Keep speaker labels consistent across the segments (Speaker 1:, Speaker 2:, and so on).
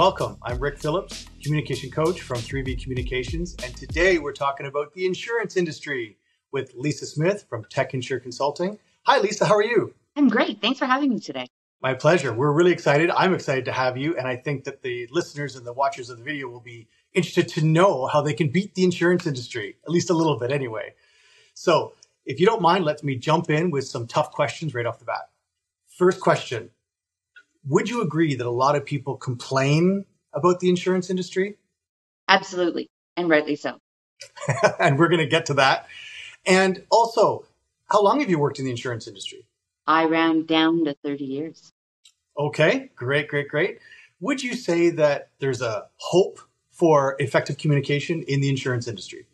Speaker 1: Welcome. I'm Ric Phillips, communication coach from 3V Communications, and today we're talking about the insurance industry with Lisa Smith from Tech Insure Consulting. Hi, Lisa. How are you?
Speaker 2: I'm great. Thanks for having me today.
Speaker 1: My pleasure. We're really excited. I'm excited to have you, and I think that the listeners and the watchers of the video will be interested to know how they can beat the insurance industry, at least a little bit anyway. So, if you don't mind, let me jump in with some tough questions right off the bat. First question Would you agree that a lot of people complain about the insurance industry?
Speaker 2: Absolutely, and rightly so.
Speaker 1: and we're going to get to that. And also, how long have you worked in the insurance industry?
Speaker 2: I round down to 30 years.
Speaker 1: Okay, great, great, great. Would you say that there's a hope for effective communication in the insurance industry?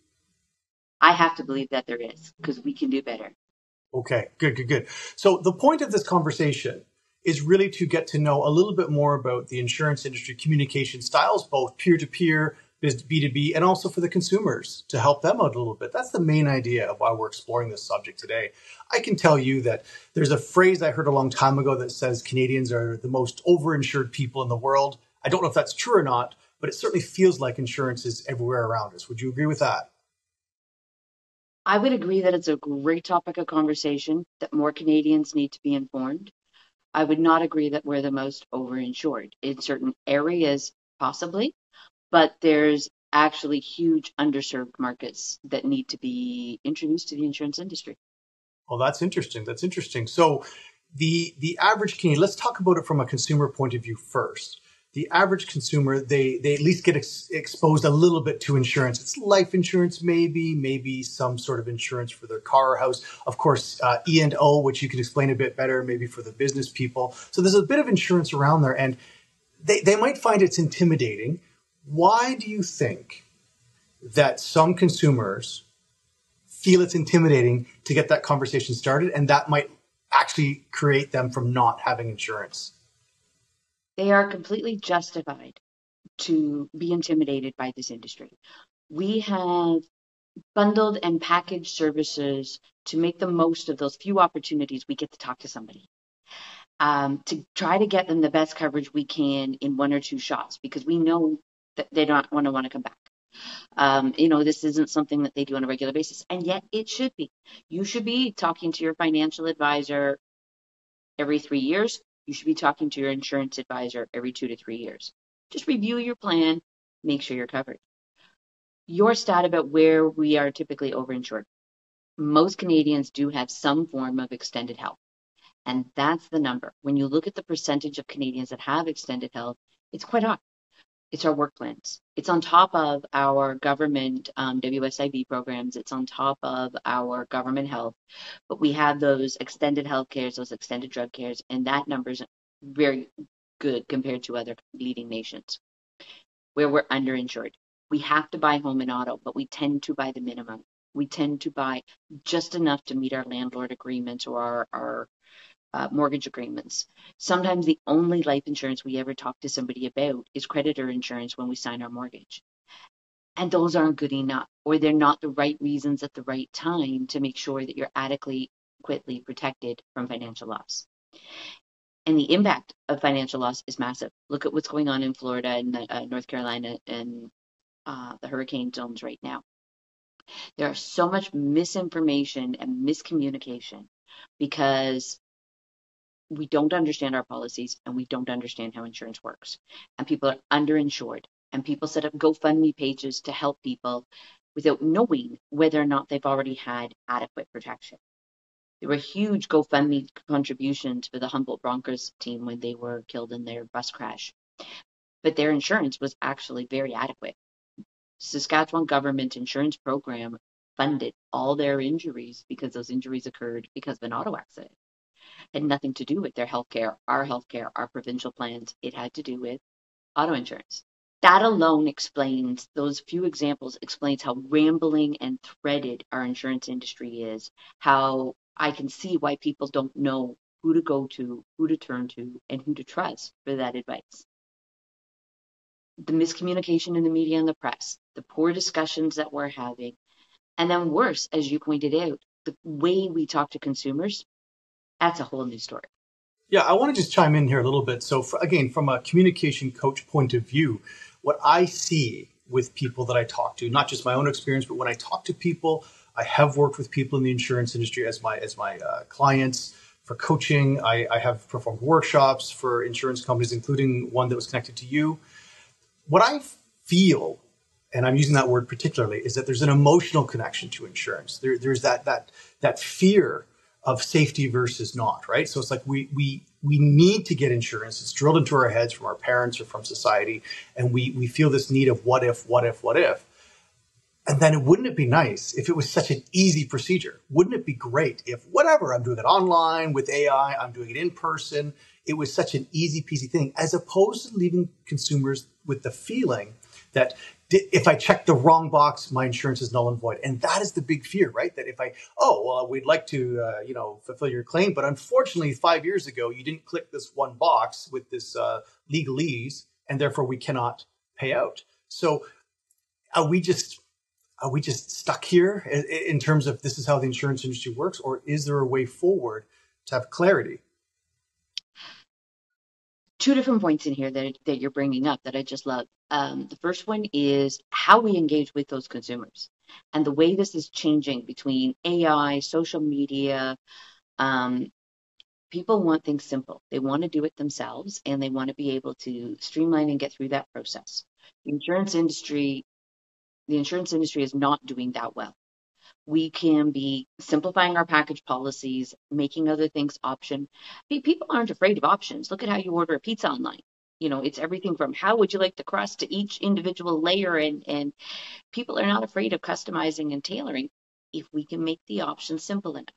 Speaker 2: I have to believe that there is because we can do better.
Speaker 1: Okay, good, good, good. So, the point of this conversation is really to get to know a little bit more about the insurance industry communication styles, both peer to peer B2B and also for the consumers to help them out a little bit. That's the main idea of why we're exploring this subject today. I can tell you that there's a phrase I heard a long time ago that says Canadians are the most overinsured people in the world. I don't know if that's true or not, but it certainly feels like insurance is everywhere around us. Would you agree with that?
Speaker 2: I would agree that it's a great topic of conversation, that more Canadians need to be informed. I would not agree that we're the most overinsured. In certain areas, possibly, but there's actually huge underserved markets that need to be introduced to the insurance industry.
Speaker 1: Well, that's interesting. That's interesting. So, the the average Canadian. Let's talk about it from a consumer point of view first. The average consumer, they they at least get ex- exposed a little bit to insurance. It's life insurance, maybe, maybe some sort of insurance for their car or house. Of course, uh, E and O, which you can explain a bit better, maybe for the business people. So there's a bit of insurance around there, and they they might find it's intimidating why do you think that some consumers feel it's intimidating to get that conversation started and that might actually create them from not having insurance?
Speaker 2: They are completely justified to be intimidated by this industry. We have bundled and packaged services to make the most of those few opportunities we get to talk to somebody. Um, to try to get them the best coverage we can in one or two shots because we know that they don't want to want to come back. Um, you know, this isn't something that they do on a regular basis, and yet it should be. You should be talking to your financial advisor every three years. You should be talking to your insurance advisor every two to three years. Just review your plan, make sure you're covered. Your stat about where we are typically overinsured. Most Canadians do have some form of extended health, and that's the number. When you look at the percentage of Canadians that have extended health, it's quite high it's our work plans. It's on top of our government um, WSIB programs. It's on top of our government health. But we have those extended health cares, those extended drug cares, and that number is very good compared to other leading nations where we're underinsured. We have to buy home and auto, but we tend to buy the minimum. We tend to buy just enough to meet our landlord agreements or our, our uh, mortgage agreements. Sometimes the only life insurance we ever talk to somebody about is creditor insurance when we sign our mortgage. And those aren't good enough, or they're not the right reasons at the right time to make sure that you're adequately quickly protected from financial loss. And the impact of financial loss is massive. Look at what's going on in Florida and uh, North Carolina and uh, the hurricane zones right now. There is so much misinformation and miscommunication because we don't understand our policies and we don't understand how insurance works. And people are underinsured. And people set up GoFundMe pages to help people without knowing whether or not they've already had adequate protection. There were huge GoFundMe contributions for the Humboldt Broncos team when they were killed in their bus crash. But their insurance was actually very adequate. Saskatchewan government insurance program funded all their injuries because those injuries occurred because of an auto accident had nothing to do with their healthcare, our healthcare, our provincial plans. It had to do with auto insurance. That alone explains, those few examples explains how rambling and threaded our insurance industry is, how I can see why people don't know who to go to, who to turn to, and who to trust for that advice. The miscommunication in the media and the press, the poor discussions that we're having, and then worse, as you pointed out, the way we talk to consumers that's a whole new story.
Speaker 1: Yeah, I want to just chime in here a little bit. So, for, again, from a communication coach point of view, what I see with people that I talk to, not just my own experience, but when I talk to people, I have worked with people in the insurance industry as my as my uh, clients for coaching. I, I have performed workshops for insurance companies, including one that was connected to you. What I feel, and I'm using that word particularly, is that there's an emotional connection to insurance. There, there's that that that fear of safety versus not, right? So it's like we we we need to get insurance. It's drilled into our heads from our parents or from society, and we we feel this need of what if, what if, what if. And then it wouldn't it be nice if it was such an easy procedure? Wouldn't it be great if whatever I'm doing it online with AI, I'm doing it in person, it was such an easy peasy thing, as opposed to leaving consumers with the feeling that if I check the wrong box, my insurance is null and void. And that is the big fear, right? That if I, oh, well, we'd like to, uh, you know, fulfill your claim, but unfortunately, five years ago, you didn't click this one box with this uh, legalese, and therefore we cannot pay out. So are we just are we just stuck here in terms of this is how the insurance industry works, or is there a way forward to have clarity?
Speaker 2: Two different points in here that, that you're bringing up that I just love. Um, the first one is how we engage with those consumers and the way this is changing between AI, social media. Um, people want things simple. They want to do it themselves and they want to be able to streamline and get through that process. The insurance industry, the insurance industry is not doing that well we can be simplifying our package policies, making other things option. People aren't afraid of options. Look at how you order a pizza online. You know, it's everything from how would you like the crust to each individual layer, and and people are not afraid of customizing and tailoring if we can make the option simple enough.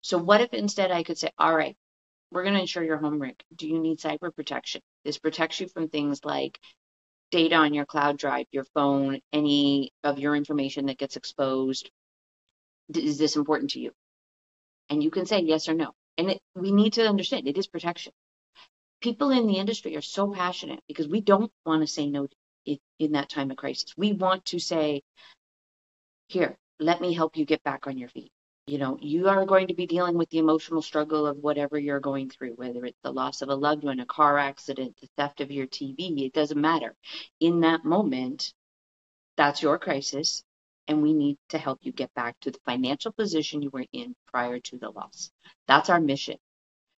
Speaker 2: So what if instead I could say, all right, we're going to insure your home rig. Do you need cyber protection? This protects you from things like data on your cloud drive, your phone, any of your information that gets exposed? Is this important to you? And you can say yes or no. And it, we need to understand it is protection. People in the industry are so passionate because we don't want to say no in, in that time of crisis. We want to say, here, let me help you get back on your feet you know, you are going to be dealing with the emotional struggle of whatever you're going through, whether it's the loss of a loved one, a car accident, the theft of your TV, it doesn't matter. In that moment, that's your crisis, and we need to help you get back to the financial position you were in prior to the loss. That's our mission.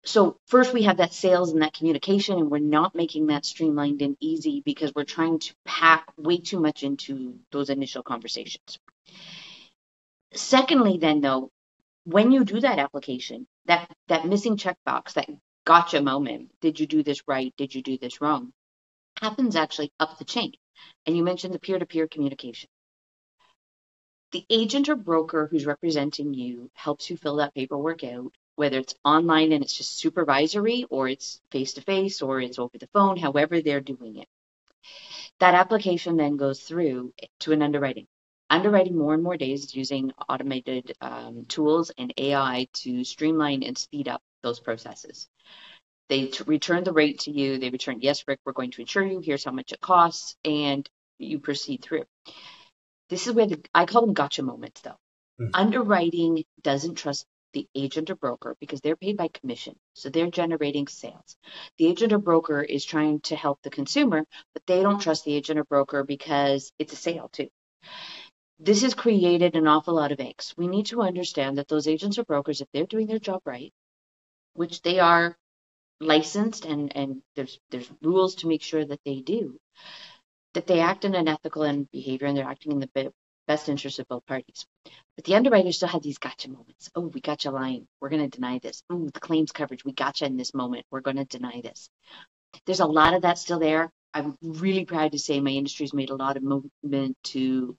Speaker 2: So, first, we have that sales and that communication, and we're not making that streamlined and easy because we're trying to pack way too much into those initial conversations. Secondly, then, though, when you do that application, that that missing checkbox, that gotcha moment, did you do this right? Did you do this wrong? Happens actually up the chain. And you mentioned the peer-to-peer communication. The agent or broker who's representing you helps you fill that paperwork out, whether it's online and it's just supervisory, or it's face to face, or it's over the phone, however they're doing it. That application then goes through to an underwriting underwriting more and more days using automated um, tools and AI to streamline and speed up those processes. They t- return the rate to you. They return, yes, Ric, we're going to insure you. Here's how much it costs, and you proceed through. This is where the, I call them gotcha moments, though. Mm-hmm. Underwriting doesn't trust the agent or broker because they're paid by commission. So they're generating sales. The agent or broker is trying to help the consumer, but they don't trust the agent or broker because it's a sale too. This has created an awful lot of angst. We need to understand that those agents or brokers, if they're doing their job right, which they are licensed and, and there's there's rules to make sure that they do, that they act in an ethical and behavior and they're acting in the best interest of both parties. But the underwriters still have these gotcha moments. Oh, we got you lying. We're going to deny this. Oh, the claims coverage. We got you in this moment. We're going to deny this. There's a lot of that still there. I'm really proud to say my industry's made a lot of movement to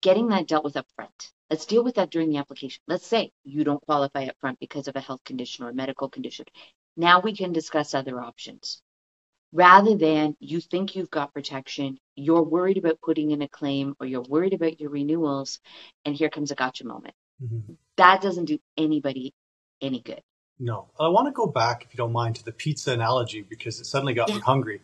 Speaker 2: getting that dealt with up front. Let's deal with that during the application. Let's say you don't qualify up front because of a health condition or a medical condition. Now we can discuss other options. Rather than you think you've got protection, you're worried about putting in a claim or you're worried about your renewals, and here comes a gotcha moment. Mm-hmm. That doesn't do anybody any good.
Speaker 1: No. I want to go back, if you don't mind, to the pizza analogy because it suddenly got yeah. me hungry.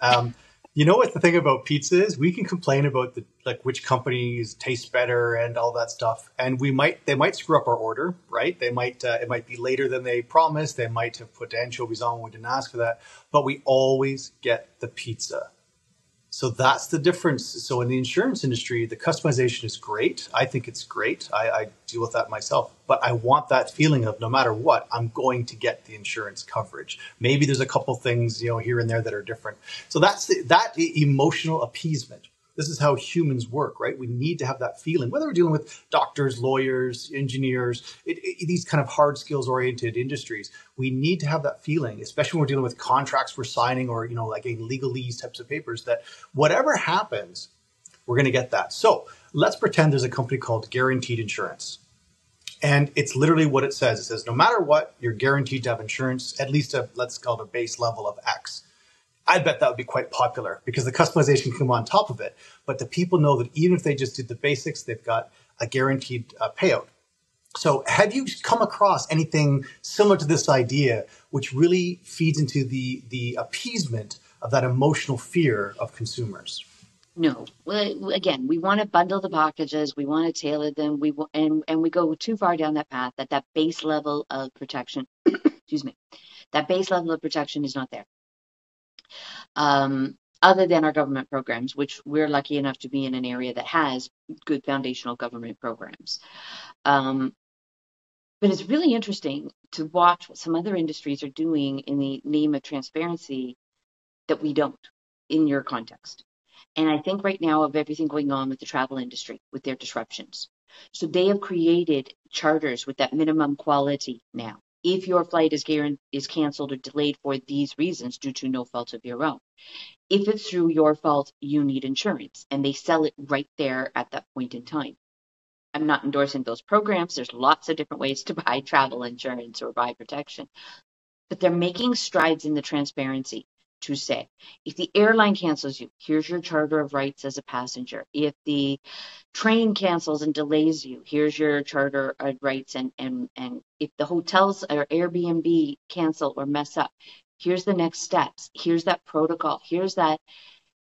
Speaker 1: Um, You know what the thing about pizza is? We can complain about the like which companies taste better and all that stuff, and we might they might screw up our order, right? They might uh, it might be later than they promised. They might have put anchovies on. When we didn't ask for that, but we always get the pizza. So that's the difference. So in the insurance industry, the customization is great. I think it's great. I, I, deal with that myself. But I want that feeling of no matter what, I'm going to get the insurance coverage. Maybe there's a couple things, you know, here and there that are different. So that's the, that emotional appeasement this is how humans work, right? We need to have that feeling, whether we're dealing with doctors, lawyers, engineers, it, it, these kind of hard skills oriented industries. We need to have that feeling, especially when we're dealing with contracts we're signing or, you know, like a legalese types of papers that whatever happens, we're going to get that. So let's pretend there's a company called Guaranteed Insurance. And it's literally what it says. It says, no matter what, you're guaranteed to have insurance, at least a, let's call it a base level of X. I bet that would be quite popular because the customization can come on top of it. But the people know that even if they just did the basics, they've got a guaranteed uh, payout. So, have you come across anything similar to this idea, which really feeds into the the appeasement of that emotional fear of consumers?
Speaker 2: No. Well, again, we want to bundle the packages. We want to tailor them. We and and we go too far down that path. That that base level of protection, excuse me, that base level of protection is not there um, other than our government programs, which we're lucky enough to be in an area that has good foundational government programs. Um, but it's really interesting to watch what some other industries are doing in the name of transparency that we don't in your context. And I think right now of everything going on with the travel industry, with their disruptions. So they have created charters with that minimum quality now if your flight is is canceled or delayed for these reasons due to no fault of your own. If it's through your fault, you need insurance, and they sell it right there at that point in time. I'm not endorsing those programs. There's lots of different ways to buy travel insurance or buy protection, but they're making strides in the transparency to say if the airline cancels you, here's your charter of rights as a passenger. If the train cancels and delays you, here's your charter of rights. And, and, and if the hotels or Airbnb cancel or mess up, here's the next steps. Here's that protocol. Here's that,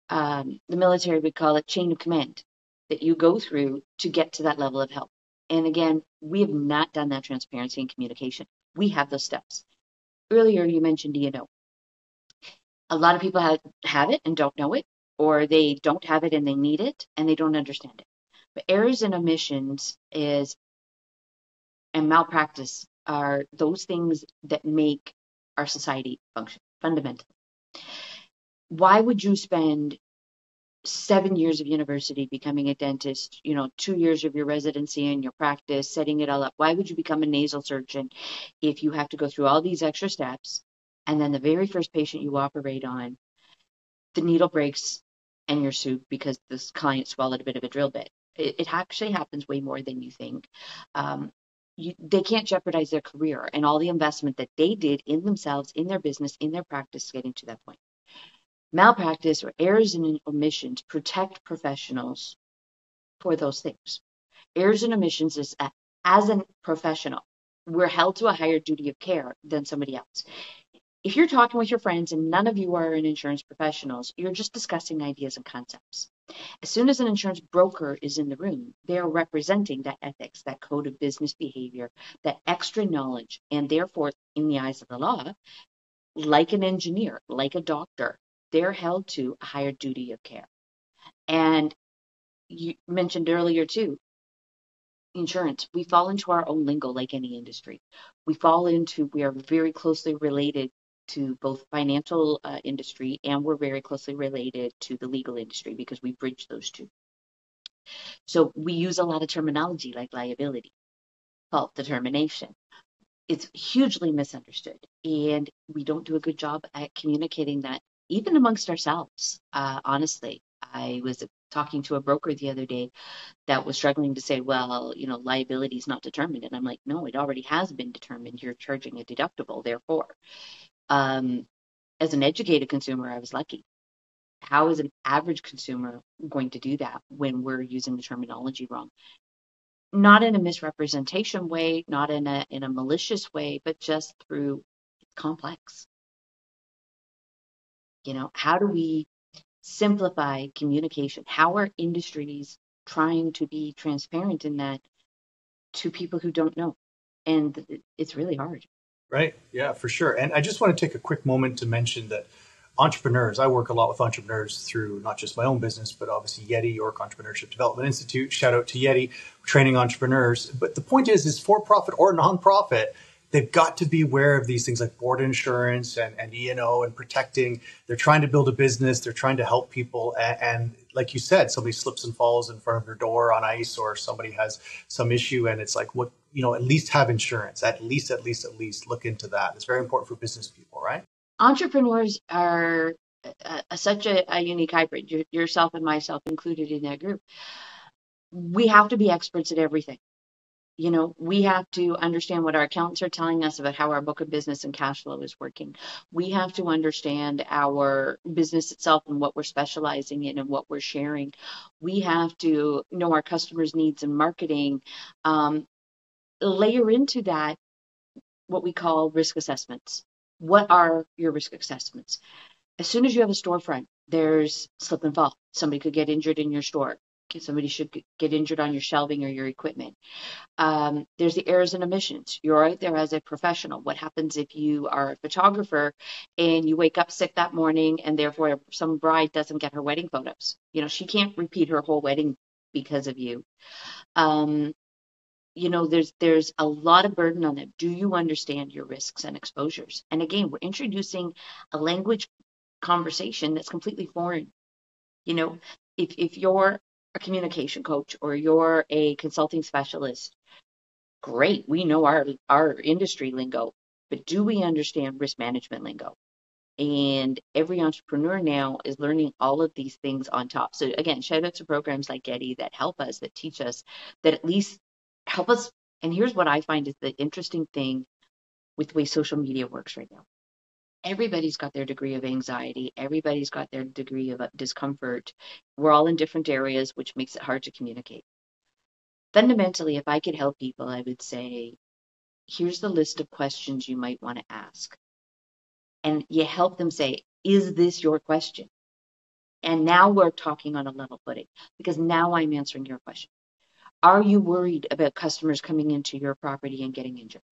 Speaker 2: um, the military would call it chain of command that you go through to get to that level of help. And again, we have not done that transparency and communication. We have those steps. Earlier, you mentioned E&O a lot of people have, have it and don't know it, or they don't have it and they need it and they don't understand it. But errors and omissions is and malpractice are those things that make our society function fundamentally. Why would you spend seven years of university becoming a dentist, you know, two years of your residency and your practice, setting it all up? Why would you become a nasal surgeon if you have to go through all these extra steps and then the very first patient you operate on, the needle breaks and you're sued because this client swallowed a bit of a drill bit. It, it actually happens way more than you think. Um, you, they can't jeopardize their career and all the investment that they did in themselves, in their business, in their practice, getting to that point. Malpractice or errors and omissions protect professionals for those things. Errors and omissions is as a professional, we're held to a higher duty of care than somebody else if you're talking with your friends and none of you are in insurance professionals, you're just discussing ideas and concepts. As soon as an insurance broker is in the room, they are representing that ethics, that code of business behavior, that extra knowledge, and therefore, in the eyes of the law, like an engineer, like a doctor, they're held to a higher duty of care. And you mentioned earlier too, insurance, we fall into our own lingo like any industry. We fall into, we are very closely related to both financial uh, industry and we're very closely related to the legal industry because we bridge those two. So we use a lot of terminology like liability, fault determination. It's hugely misunderstood, and we don't do a good job at communicating that even amongst ourselves. Uh, honestly, I was talking to a broker the other day that was struggling to say, well, you know, liability is not determined. And I'm like, no, it already has been determined. You're charging a deductible, therefore. Um, as an educated consumer, I was lucky. How is an average consumer going to do that when we're using the terminology wrong? Not in a misrepresentation way, not in a in a malicious way, but just through it's complex. You know, how do we simplify communication. How are industries trying to be transparent in that to people who don't know? And it's really hard.
Speaker 1: Right. Yeah, for sure. And I just want to take a quick moment to mention that entrepreneurs, I work a lot with entrepreneurs through not just my own business, but obviously YEDI, York Entrepreneurship Development Institute. Shout out to YEDI, training entrepreneurs. But the point is, is for profit or nonprofit, they've got to be aware of these things like board insurance and, and E&O and protecting. They're trying to build a business. They're trying to help people. And, and, like you said, somebody slips and falls in front of your door on ice or somebody has some issue. And it's like, what, you know, at least have insurance. At least, at least, at least look into that. It's very important for business people, right?
Speaker 2: Entrepreneurs are uh, such a, a, unique hybrid, yourself and myself included in that group. We have to be experts at everything you know, we have to understand what our accountants are telling us about how our book of business and cash flow is working. We have to understand our business itself and what we're specializing in and what we're sharing. We have to know our customers' needs and marketing. Um, layer into that what we call risk assessments. What are your risk assessments? As soon as you have a storefront, there's slip and fall. Somebody could get injured in your store somebody should get injured on your shelving or your equipment. Um, there's the errors and omissions. You're out there as a professional. What happens if you are a photographer and you wake up sick that morning and therefore some bride doesn't get her wedding photos? You know, she can't repeat her whole wedding because of you. Um, you know, there's there's a lot of burden on them. Do you understand your risks and exposures? And again, we're introducing a language conversation that's completely foreign. You know, if if you're a communication coach or you're a consulting specialist, great. We know our, our industry lingo, but do we understand risk management lingo? And every entrepreneur now is learning all of these things on top. So again, shout out to programs like YEDI that help us, that teach us, that at least help us. And here's what I find is the interesting thing with the way social media works right now. Everybody's got their degree of anxiety. Everybody's got their degree of uh, discomfort. We're all in different areas which makes it hard to communicate. Fundamentally if i could help people i would say here's the list of questions you might want to ask. And you help them say is this your question? And now we're talking on a level footing because now i'm answering your question are you worried about customers coming into your property and getting injured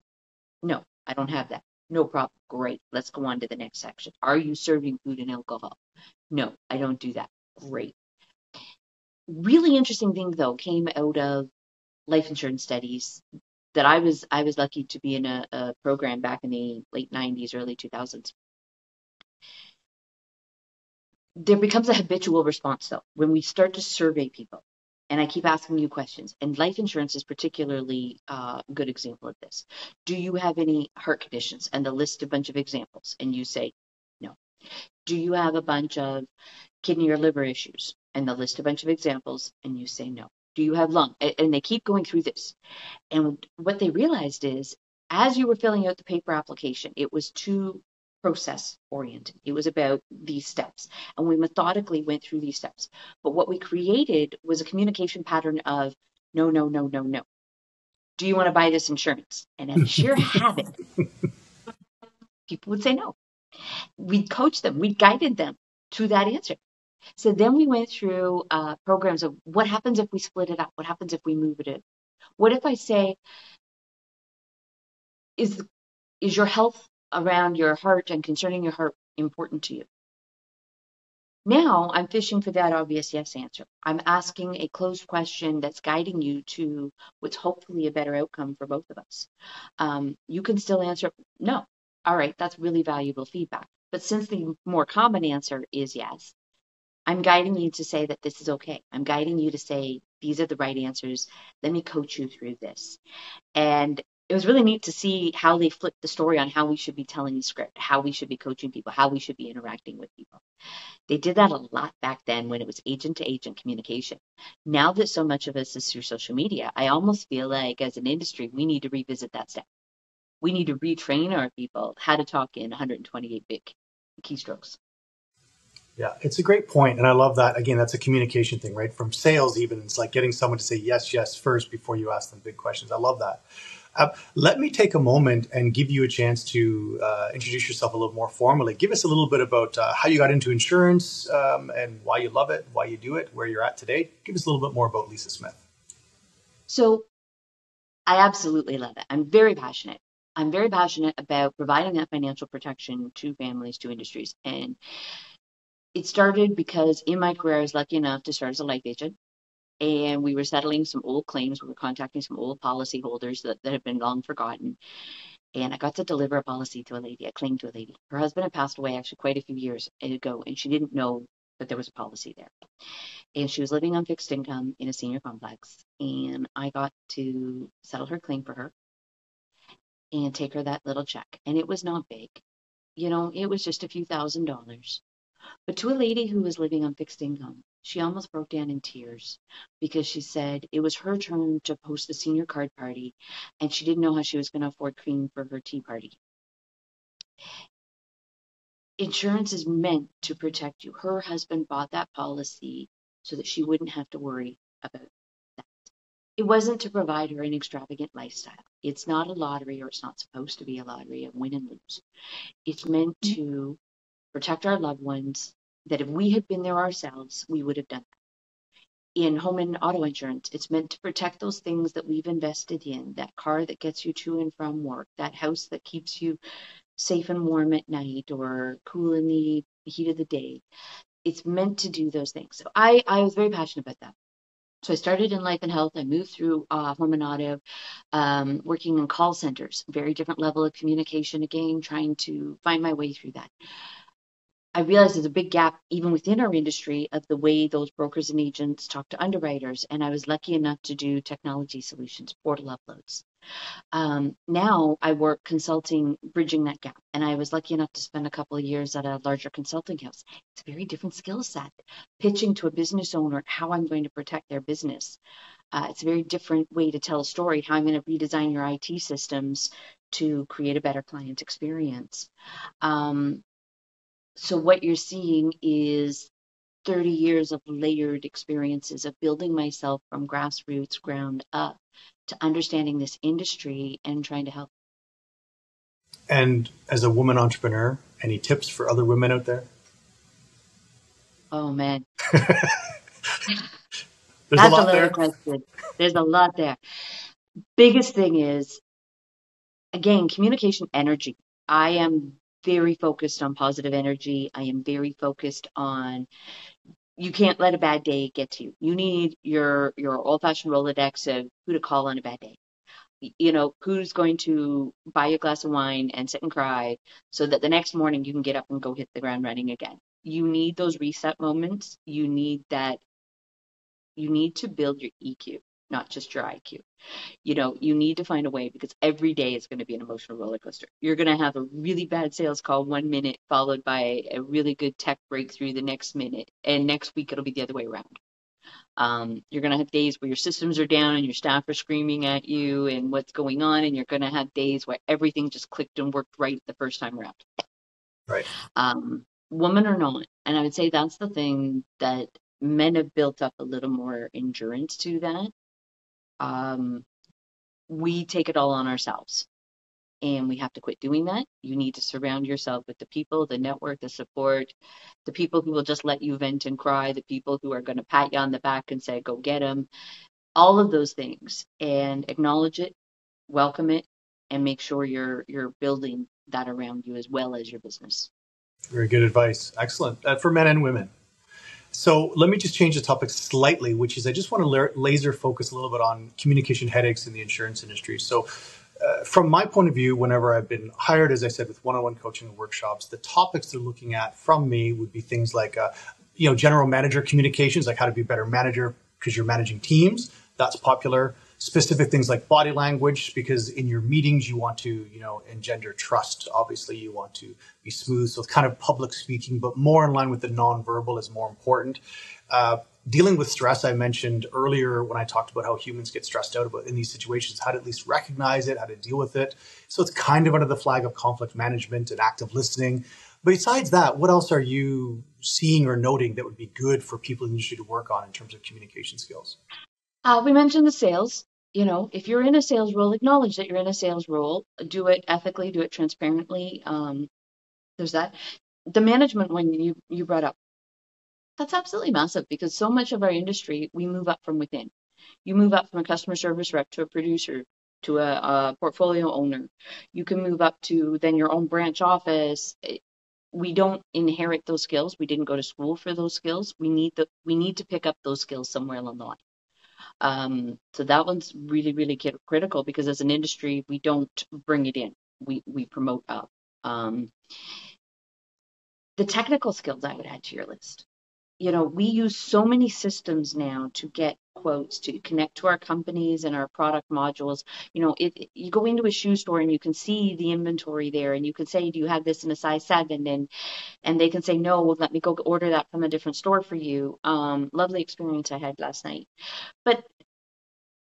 Speaker 2: no i don't have that no problem. Great. Let's go on to the next section. Are you serving food and alcohol? No, I don't do that. Great. Really interesting thing though came out of life insurance studies that I was I was lucky to be in a, a program back in the late 90s, early 2000s. There becomes a habitual response though when we start to survey people and I keep asking you questions. And life insurance is particularly uh, a good example of this. Do you have any heart conditions? And the list a bunch of examples, and you say no. Do you have a bunch of kidney or liver issues? And the list a bunch of examples, and you say no. Do you have lung? And they keep going through this. And what they realized is, as you were filling out the paper application, it was too process oriented. It was about these steps. And we methodically went through these steps. But what we created was a communication pattern of no, no, no, no, no. Do you want to buy this insurance? And as sheer habit, people would say no. We'd coach them, we guided them to that answer. So then we went through uh, programs of what happens if we split it up? What happens if we move it in? What if I say, is is your health around your heart and concerning your heart important to you? Now I'm fishing for that obvious yes answer. I'm asking a closed question that's guiding you to what's hopefully a better outcome for both of us. Um, you can still answer no. All right, that's really valuable feedback. But since the more common answer is yes, I'm guiding you to say that this is okay. I'm guiding you to say these are the right answers. Let me coach you through this. And it was really neat to see how they flipped the story on how we should be telling the script, how we should be coaching people, how we should be interacting with people. They did that a lot back then when it was agent to agent communication. Now that so much of us is through social media, I almost feel like as an industry, we need to revisit that step. We need to retrain our people how to talk in 128 big keystrokes.
Speaker 1: Yeah, it's a great point, and I love that. Again, that's a communication thing, right? From sales, even it's like getting someone to say yes, yes first before you ask them big questions. I love that. Uh, let me take a moment and give you a chance to uh, introduce yourself a little more formally. Give us a little bit about uh, how you got into insurance um, and why you love it, why you do it, where you're at today. Give us a little bit more about Lisa Smith.
Speaker 2: So, I absolutely love it. I'm very passionate. I'm very passionate about providing that financial protection to families, to industries. And it started because in my career, I was lucky enough to start as a life agent and we were settling some old claims. We were contacting some old policyholders that, that had been long forgotten. And I got to deliver a policy to a lady, a claim to a lady. Her husband had passed away actually quite a few years ago, and she didn't know that there was a policy there. And she was living on fixed income in a senior complex. And I got to settle her claim for her and take her that little check. And it was not big. You know, it was just a few thousand dollars. But to a lady who was living on fixed income, she almost broke down in tears because she said it was her turn to host the senior card party and she didn't know how she was going to afford cream for her tea party. Insurance is meant to protect you. Her husband bought that policy so that she wouldn't have to worry about that. It wasn't to provide her an extravagant lifestyle. It's not a lottery, or it's not supposed to be a lottery of win and lose. It's meant mm. to protect our loved ones that if we had been there ourselves, we would have done that. In home and auto insurance, it's meant to protect those things that we've invested in that car that gets you to and from work, that house that keeps you safe and warm at night or cool in the heat of the day. It's meant to do those things. So I, I was very passionate about that. So I started in life and health. I moved through uh, home and auto, um, working in call centers, very different level of communication again, trying to find my way through that. I realized there's a big gap even within our industry of the way those brokers and agents talk to underwriters. And I was lucky enough to do technology solutions, portal uploads. Um, now I work consulting, bridging that gap. And I was lucky enough to spend a couple of years at a larger consulting house. It's a very different skill set. Pitching to a business owner how I'm going to protect their business. Uh, it's a very different way to tell a story, how I'm going to redesign your IT systems to create a better client experience. Um, so what you're seeing is 30 years of layered experiences of building myself from grassroots ground up to understanding this industry and trying to help.
Speaker 1: And as a woman entrepreneur, any tips for other women out there?
Speaker 2: Oh man.
Speaker 1: There's
Speaker 2: That's
Speaker 1: a lot
Speaker 2: a
Speaker 1: there.
Speaker 2: question. There's a lot there. Biggest thing is again, communication energy. I am very focused on positive energy. I am very focused on you can't let a bad day get to you. You need your your old fashioned Rolodex of who to call on a bad day. You know, who's going to buy you a glass of wine and sit and cry so that the next morning you can get up and go hit the ground running again. You need those reset moments. You need that you need to build your EQ not just your IQ. You know, you need to find a way because every day is going to be an emotional roller coaster. You're going to have a really bad sales call one minute, followed by a really good tech breakthrough the next minute, and next week it'll be the other way around. Um, you're going to have days where your systems are down and your staff are screaming at you and what's going on, and you're going to have days where everything just clicked and worked right the first time around.
Speaker 1: Right.
Speaker 2: Um, woman or not, and I would say that's the thing that men have built up a little more endurance to that um, we take it all on ourselves. And we have to quit doing that. You need to surround yourself with the people, the network, the support, the people who will just let you vent and cry, the people who are going to pat you on the back and say, go get them, all of those things, and acknowledge it, welcome it, and make sure you're you're building that around you as well as your business.
Speaker 1: Very good advice. Excellent uh, for men and women. So let me just change the topic slightly, which is I just want to laser focus a little bit on communication headaches in the insurance industry. So, uh, from my point of view, whenever I've been hired, as I said, with one-on-one coaching and workshops, the topics they're looking at from me would be things like, uh, you know, general manager communications, like how to be a better manager because you're managing teams. That's popular specific things like body language because in your meetings you want to you know engender trust. Obviously you want to be smooth. So it's kind of public speaking but more in line with the nonverbal is more important. Uh, dealing with stress i mentioned earlier when i talked about how humans get stressed out about in these situations how to at least recognize it how to deal with it. So it's kind of under the flag of conflict management and active listening. But besides that what else are you seeing or noting that would be good for people in the industry to work on in terms of communication skills?
Speaker 2: Uh, we mentioned the sales. You know, if you're in a sales role, acknowledge that you're in a sales role. Do it ethically, do it transparently. Um, there's that. The management one you you brought up, that's absolutely massive because so much of our industry we move up from within. You move up from a customer service rep to a producer to a, a portfolio owner. You can move up to then your own branch office. We don't inherit those skills. We didn't go to school for those skills. We need the we need to pick up those skills somewhere along the line. Um, so that one's really, really critical because as an industry, we don't bring it in. We we promote up. Um, the technical skills I would add to your list. You know, we use so many systems now to get quotes to connect to our companies and our product modules. You know, if you go into a shoe store and you can see the inventory there and you can say, do you have this in a size seven? And, and they can say, no, well, let me go order that from a different store for you. Um, lovely experience I had last night. But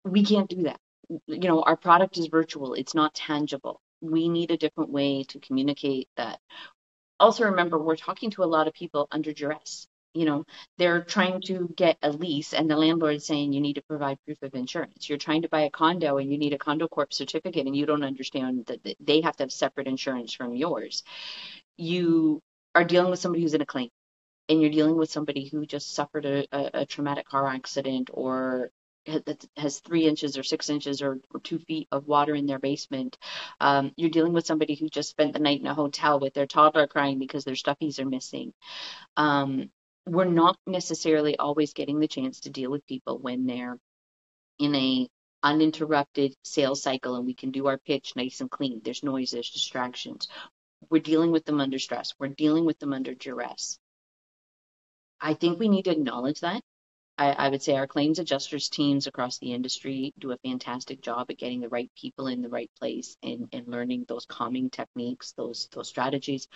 Speaker 2: we can't do that. You know, our product is virtual. It's not tangible. We need a different way to communicate that. Also remember, we're talking to a lot of people under duress you know they're trying to get a lease and the landlord is saying you need to provide proof of insurance you're trying to buy a condo and you need a condo corp certificate and you don't understand that they have to have separate insurance from yours you are dealing with somebody who's in a claim and you're dealing with somebody who just suffered a, a, a traumatic car accident or has three inches or six inches or, or, two feet of water in their basement. Um, you're dealing with somebody who just spent the night in a hotel with their toddler crying because their stuffies are missing. Um, we're not necessarily always getting the chance to deal with people when they're in a uninterrupted sales cycle and we can do our pitch nice and clean. There's noise, there's distractions. We're dealing with them under stress. We're dealing with them under duress. I think we need to acknowledge that. I, I, would say our claims adjusters teams across the industry do a fantastic job at getting the right people in the right place and, and learning those calming techniques, those those strategies.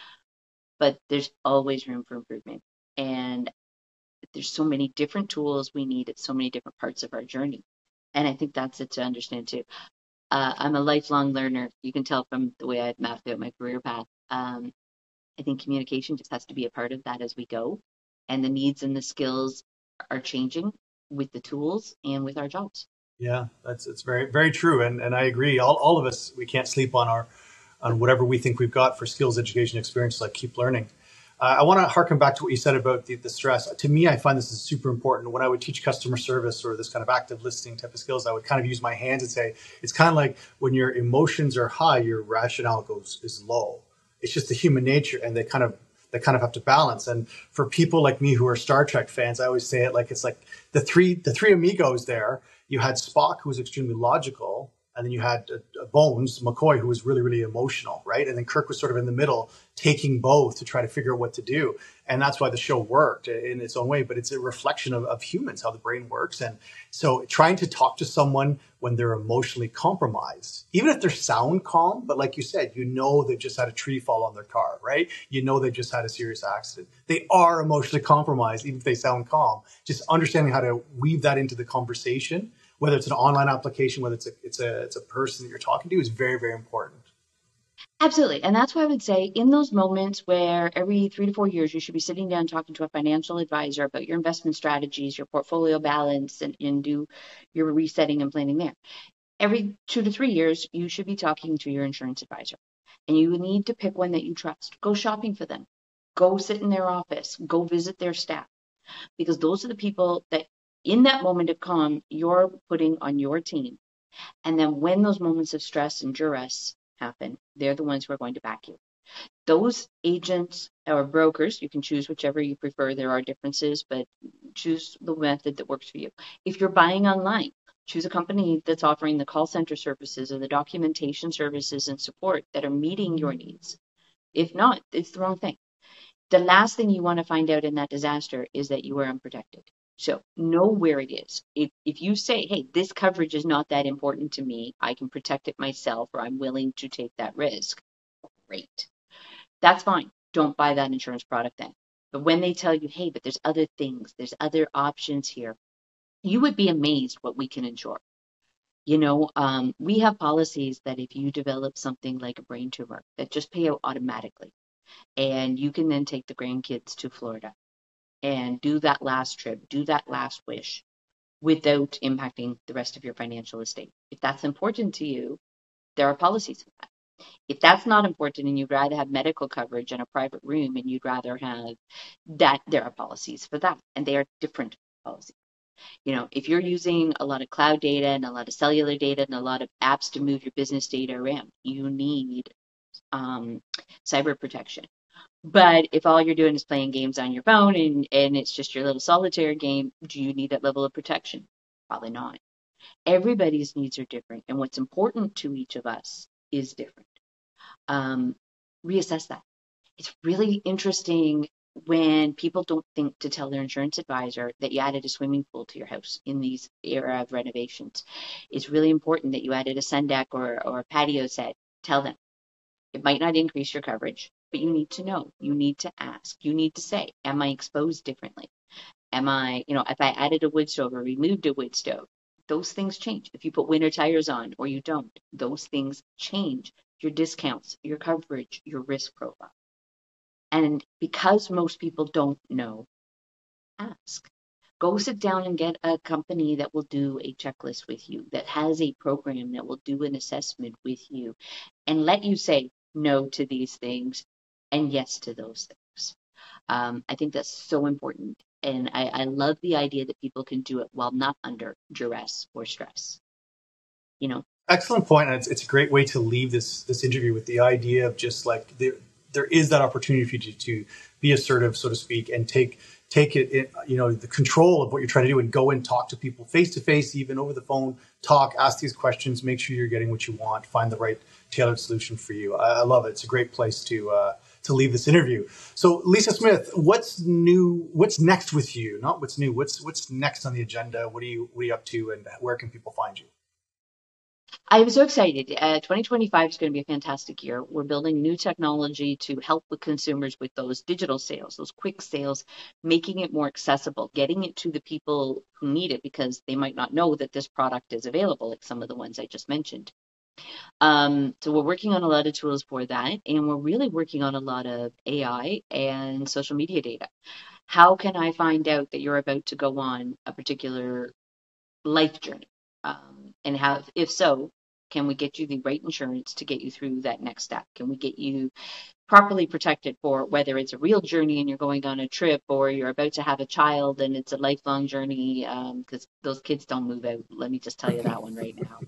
Speaker 2: But there's always room for improvement and there's so many different tools we need at so many different parts of our journey. And i think that's it to understand too. Uh, i'm a lifelong learner. You can tell from the way i've mapped out my career path. Um, i think communication just has to be a part of that as we go. And the needs and the skills are changing with the tools and with our jobs.
Speaker 1: Yeah that's it's very very true. And and i agree. All, all of us we can't sleep on our on whatever we think we've got for skills education experience like keep learning uh, I want to harken back to what you said about the, the stress. To me, I find this is super important. When I would teach customer service or this kind of active listening type of skills, I would kind of use my hands and say, it's kind of like when your emotions are high, your rationale goes is low. It's just the human nature, and they kind of they kind of have to balance. And for people like me who are Star Trek fans, I always say it like it's like the three the three amigos there. You had Spock, who was extremely logical, and then you had uh, Bones McCoy, who was really, really emotional, right? And then Kirk was sort of in the middle, taking both to try to figure out what to do. And that's why the show worked in its own way. But it's a reflection of, of humans, how the brain works. And so trying to talk to someone when they're emotionally compromised, even if they're sound calm, but like you said, you know they've just had a tree fall on their car, right? You know they've just had a serious accident. They are emotionally compromised, even if they sound calm. Just understanding how to weave that into the conversation whether it's an online application, whether it's a it's a it's a person that you're talking to, is very very important.
Speaker 2: Absolutely. And that's why I would say in those moments where every three to four years you should be sitting down talking to a financial advisor about your investment strategies, your portfolio balance, and, and do your resetting and planning there. Every two to three years, you should be talking to your insurance advisor. And you need to pick one that you trust. Go shopping for them. Go sit in their office. Go visit their staff. Because those are the people that in that moment of calm you're putting on your team. And then when those moments of stress and duress happen, they're the ones who are going to back you. Those agents or brokers, you can choose whichever you prefer. There are differences, but choose the method that works for you. If you're buying online, choose a company that's offering the call center services or the documentation services and support that are meeting your mm-hmm. needs. If not, it's the wrong thing. The last thing you want to find out in that disaster is that you are unprotected. So know where it is. If, if you say, hey, this coverage is not that important to me, I can protect it myself, or I'm willing to take that risk, great. That's fine. Don't buy that insurance product then. But when they tell you, hey, but there's other things, there's other options here, you would be amazed what we can insure. You know, um, we have policies that if you develop something like a brain tumor, that just pay out automatically. And you can then take the grandkids to Florida and do that last trip, do that last wish. without impacting the rest of your financial estate. If that's important to you, there are policies for that. If that's not important and you'd rather have medical coverage in a private room and you'd rather have that, there are policies for that, and they are different policies. You know, if you're using a lot of cloud data and a lot of cellular data and a lot of apps to move your business data around, you need um, cyber protection. But if all you're doing is playing games on your phone and, and it's just your little solitaire game, do you need that level of protection? Probably not. Everybody's needs are different, and what's important to each of us is different. Um, reassess that. It's really interesting when people don't think to tell their insurance advisor that you added a swimming pool to your house in these era of renovations. It's really important that you added a sun deck or, or a patio set. Tell them. It might not increase your coverage, but you need to know. You need to ask. You need to say, Am I exposed differently? Am I, you know, if I added a wood stove or removed a wood stove, those things change. If you put winter tires on or you don't, those things change your discounts, your coverage, your risk profile. And because most people don't know, ask. Go sit down and get a company that will do a checklist with you, that has a program that will do an assessment with you, and let you say no to these things and yes to those things. Um, I think that's so important. And I, I love the idea that people can do it while not under duress or stress. You know,
Speaker 1: excellent point and it's, it's a great way to leave this this interview with the idea of just like there there is that opportunity for you to, to be assertive so to speak and take take it in, you know the control of what you're trying to do and go and talk to people face to face even over the phone talk ask these questions make sure you're getting what you want find the right tailored solution for you i, I love it it's a great place to uh, to leave this interview. So, Lisa Smith, what's new? What's next with you? Not what's new. What's what's next on the agenda? What are you what are you up to, and where can people find you?
Speaker 2: I'm so excited. Uh, 2025 is going to be a fantastic year. We're building new technology to help with consumers with those digital sales, those quick sales, making it more accessible, getting it to the people who need it because they might not know that this product is available, like some of the ones I just mentioned. Um, so we're working on a lot of tools for that, and we're really working on a lot of AI and social media data. How can I find out that you're about to go on a particular life journey? Um, and how, if so, can we get you the right insurance to get you through that next step? Can we get you properly protected for whether it's a real journey and you're going on a trip or you're about to have a child and it's a lifelong journey because um, those kids don't move out. Let me just tell you that one right now.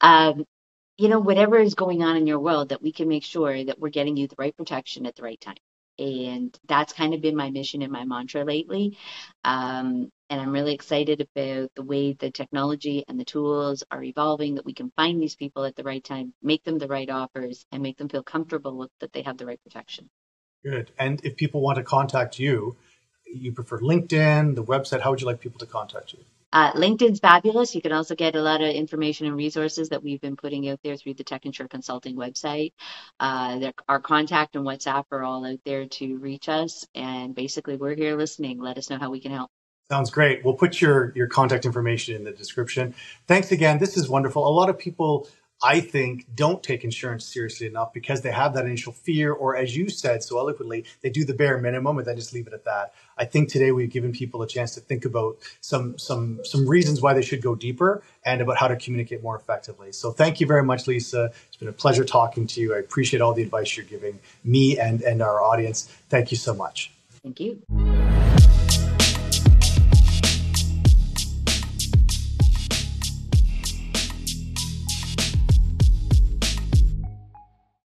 Speaker 2: Um, you know, whatever is going on in your world, that we can make sure that we're getting you the right protection at the right time. And that's kind of been my mission and my mantra lately. Um, and I'm really excited about the way the technology and the tools are evolving, that we can find these people at the right time, make them the right offers, and make them feel comfortable with that they have the right protection.
Speaker 1: Good. And if people want to contact you, you prefer LinkedIn, the website, how would you like people to contact you?
Speaker 2: Uh, LinkedIn's fabulous. You can also get a lot of information and resources that we've been putting out there through the Tech Insure Consulting website. Uh, there, our contact and WhatsApp are all out there to reach us. And basically, we're here listening. Let us know how we can help.
Speaker 1: Sounds great. We'll put your, your contact information in the description. Thanks again. This is wonderful. A lot of people I think, don't take insurance seriously enough because they have that initial fear, or as you said so eloquently, they do the bare minimum and then just leave it at that. I think today we've given people a chance to think about some some some reasons why they should go deeper and about how to communicate more effectively. So thank you very much, Lisa. It's been a pleasure talking to you. I appreciate all the advice you're giving me and and our audience. Thank you so much.
Speaker 2: Thank you.